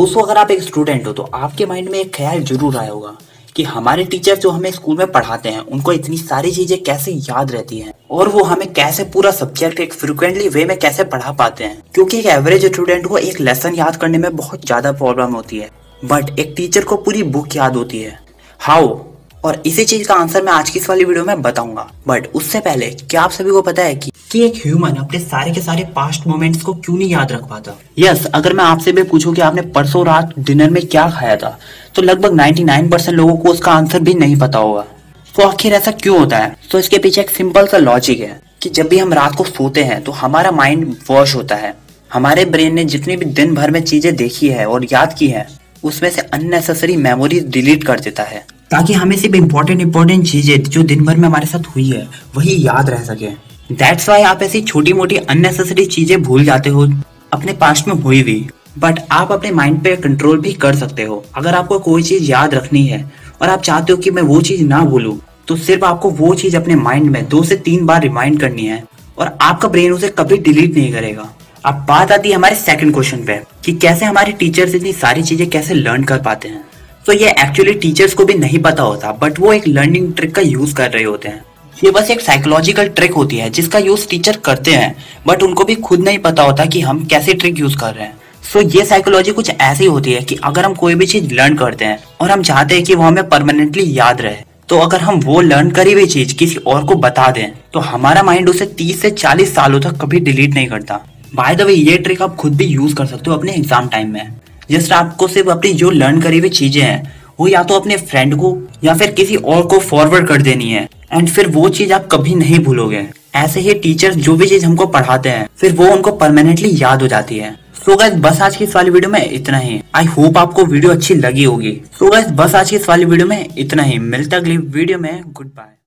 दोस्तों अगर आप एक स्टूडेंट हो तो आपके माइंड में एक ख्याल ज़रूर आया होगा कि हमारे टीचर जो हमें स्कूल में पढ़ाते हैं, उनको इतनी सारी चीज़ें कैसे याद रहती हैं और वो हमें कैसे पूरा सब्जेक्ट एक फ्रिक्वेंटली वे में कैसे पढ़ा पाते हैं। क्योंकि एक एवरेज स्टूडेंट को एक लेसन याद करने में बहुत ज़्यादा प्रॉब्लम होती है बट एक टीचर को पूरी बुक याद होती है। हाउ और इसी चीज़ का आंसर मैं आज की इस वाली वीडियो में बताऊँगा। बट उससे पहले क्या आप सभी को पता है कि, कि एक ह्यूमन अपने सारे के सारे पास्ट मोमेंट्स को क्यों नहीं याद रख पाता? यस yes, अगर मैं आपसे भी पूछूँ कि आपने परसों रात डिनर में क्या खाया था तो लगभग 99 परसेंट लोगों को उसका आंसर भी नहीं पता होगा। तो आखिर ऐसा क्यों होता है? तो इसके पीछे एक सिंपल सा लॉजिक है कि जब भी हम रात को सोते हैं तो हमारा माइंड वॉश होता है। हमारे ब्रेन ने जितनी भी दिन भर में चीज़ें देखी है और याद की है उसमें से अननेसेसरी मेमोरीज डिलीट कर देता है। ताकि हमें सिर्फ़ इम्पोर्टेंट इम्पोर्टेंट चीज़ें जो दिन भर में हमारे साथ हुई है, वही याद रह सके। दैट्स वाई आप ऐसी छोटी मोटी अननेसेसरी चीज़ें भूल जाते हो, अपने पास्ट में हुई भी बट आप अपने माइंड पे कंट्रोल भी कर सकते हो। अगर आपको कोई चीज़ याद रखनी है, और आप चाहते हो कि मैं वो चीज़ ना भूलू तो सिर्फ़ आपको वो चीज़ अपने माइंड में दो से तीन बार रिमाइंड करनी है, और आपका ब्रेन उसे कभी डिलीट नहीं करेगा। अब बात आती है हमारे सेकंड क्वेश्चन पे, कि कैसे हमारे टीचर्स इतनी सारी चीज़ें कैसे लर्न कर पाते हैं। तो ये एक्चुअली टीचर्स को भी नहीं पता होता बट वो एक लर्निंग ट्रिक का यूज़ कर रहे होते हैं। ये बस एक साइकोलॉजिकल ट्रिक होती है जिसका यूज़ टीचर करते हैं बट उनको भी खुद नहीं पता होता कि हम कैसे ट्रिक यूज़ कर रहे हैं। सो so, ये साइकोलॉजी कुछ ऐसी होती है कि अगर हम कोई भी चीज़ लर्न करते हैं और हम चाहते हैं कि वो हमें परमानेंटली याद रहे तो अगर हम वो लर्न करी हुई चीज़ किसी और को बता दें तो हमारा माइंड उसे 30 से 40 सालों तक कभी डिलीट नहीं करता। बाय द वे ये ट्रिक आप खुद भी यूज़ कर सकते हो अपने एग्ज़ाम टाइम में। जस्ट आपको सिर्फ़ अपनी जो लर्न करी हुई चीज़ें हैं, वो या तो अपने फ्रेंड को या फिर किसी और को फॉरवर्ड कर देनी है। एंड फिर वो चीज़ आप कभी नहीं भूलोगे। ऐसे ही टीचर जो भी चीज़ हमको पढ़ाते हैं, फिर वो उनको परमानेंटली याद हो जाती है। सो so बस आज की इस वाली वीडियो में इतना ही। आई होप आपको वीडियो अच्छी लगी होगी। सो so बस आज की इस वाली वीडियो में इतना ही। मिलता अगली वीडियो में। Good bye